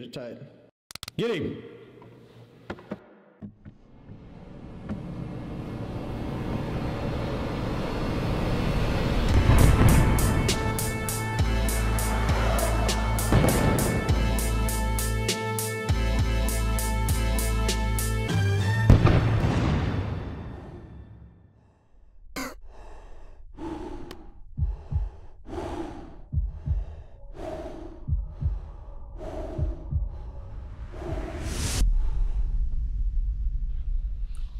Get it tight. Get him!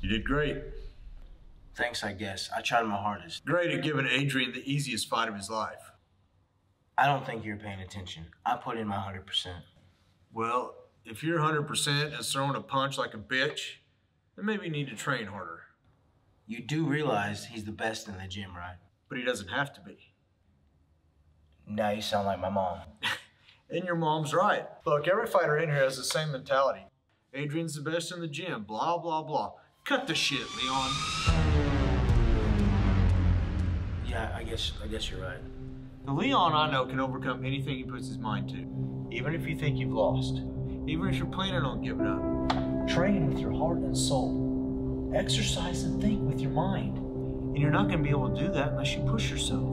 You did great. Thanks, I guess. I tried my hardest. Great at giving Adrian the easiest fight of his life. I don't think you're paying attention. I put in my 100%. Well, if you're 100% and throwing a punch like a bitch, then maybe you need to train harder. You do realize he's the best in the gym, right? But he doesn't have to be. Now you sound like my mom. And your mom's right. Look, every fighter in here has the same mentality. Adrian's the best in the gym, blah, blah, blah. Cut the shit, Leon. Yeah, I guess I guess you're right. The Leon I know can overcome anything he puts his mind to. Even if you think you've lost. Even if you're planning on giving up. Train with your heart and soul. Exercise and think with your mind. And you're not going to be able to do that unless you push yourself.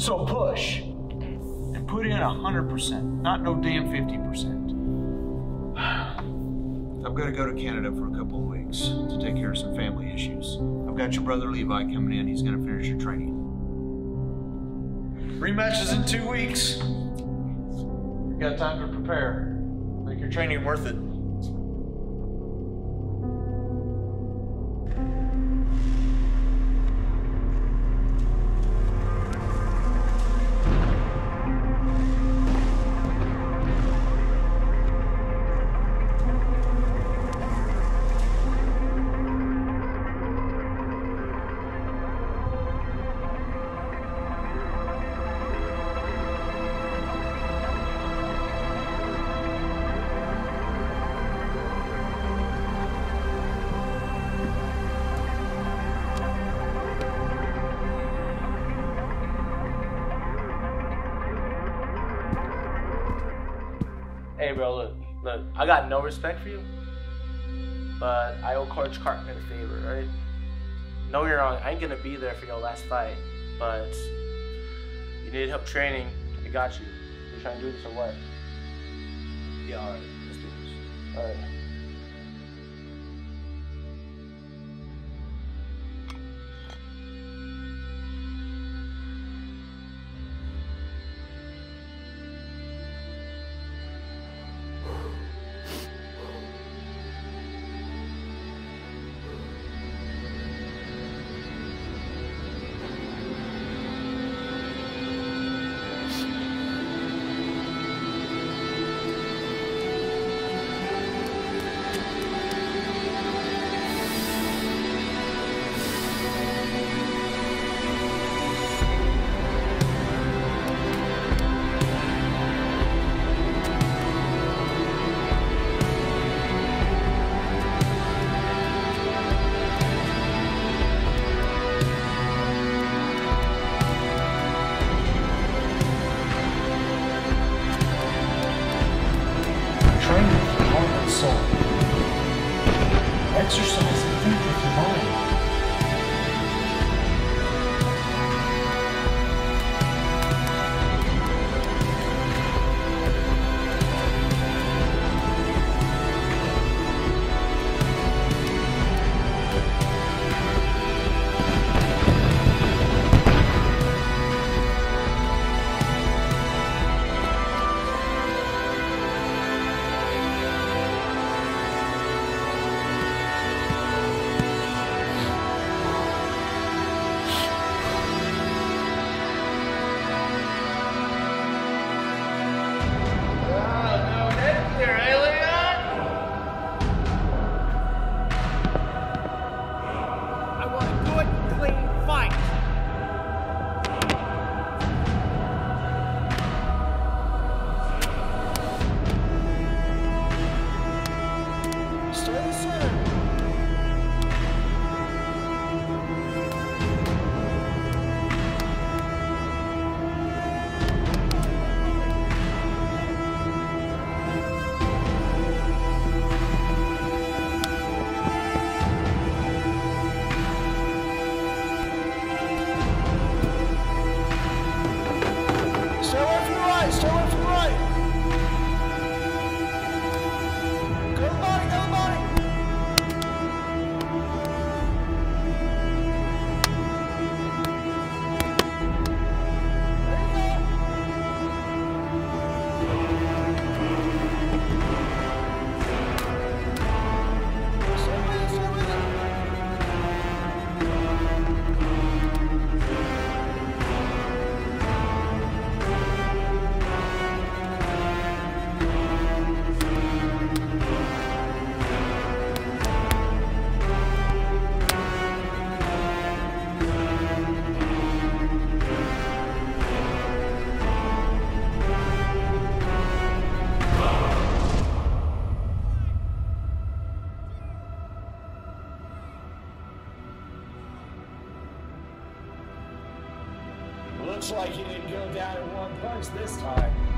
So push. And put in 100%, not no damn 50%. I've got to go to Canada for a couple of weeks to take care of some family issues. I've got your brother Levi coming in. He's going to finish your training. Rematches in two weeks. You've got time to prepare. Make your training worth it. Hey, bro, look, look, I got no respect for you, but I owe Coach Cartman a favor, right? No, you're wrong. I ain't gonna be there for your last fight, but you need help training. I got you. You trying to do this or what? Yeah, all right. Let's do this. All right. Exercise Looks like he didn't go down in one punch this time.